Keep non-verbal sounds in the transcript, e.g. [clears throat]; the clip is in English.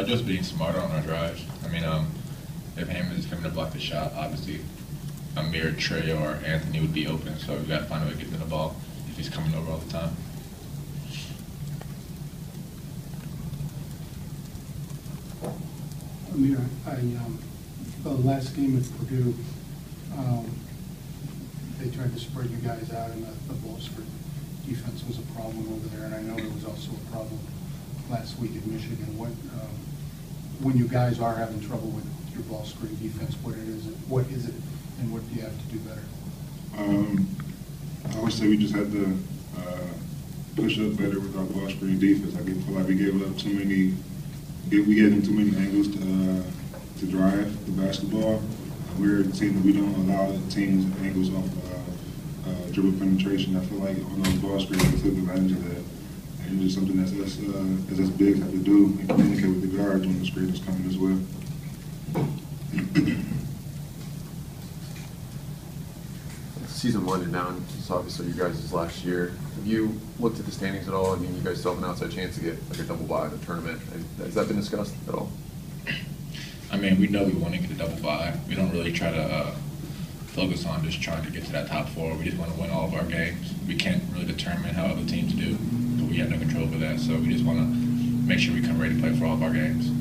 Uh, just being smarter on our drives. I mean, um, if Hammons is coming to block the shot, obviously Amir, Trey, or Anthony would be open. So we've got to find a way to get them the ball if he's coming over all the time. Amir, I, um, the last game at Purdue, um, they tried to spread you guys out and the, the screen defense was a problem over there, and I know it was also a problem last week at Michigan. What, um, when you guys are having trouble with your ball screen defense, what it is, what is it, and what do you have to do better? Um, I would say we just had to uh, push up better with our ball screen defense. I feel like we gave up too many, we gave them too many angles to uh, to drive the basketball. We're a team that we don't allow the teams angles off uh, uh, dribble penetration. I feel like on those ball screens we took advantage of that. And it's just something that's us, uh, as us bigs have to do and communicate with the guards when the screen is coming as well. [clears throat] Season one and down, it's obviously you guys' last year. Have you looked at the standings at all? I mean, you guys still have an outside chance to get like a double bye in the tournament. Has that been discussed at all? I mean, we know we want to get a double bye. We don't really try to uh, focus on just trying to get to that top four. We just want to win all of our games. We can't really determine how other teams do. Have no control over that, so we just want to make sure we come ready to play for all of our games.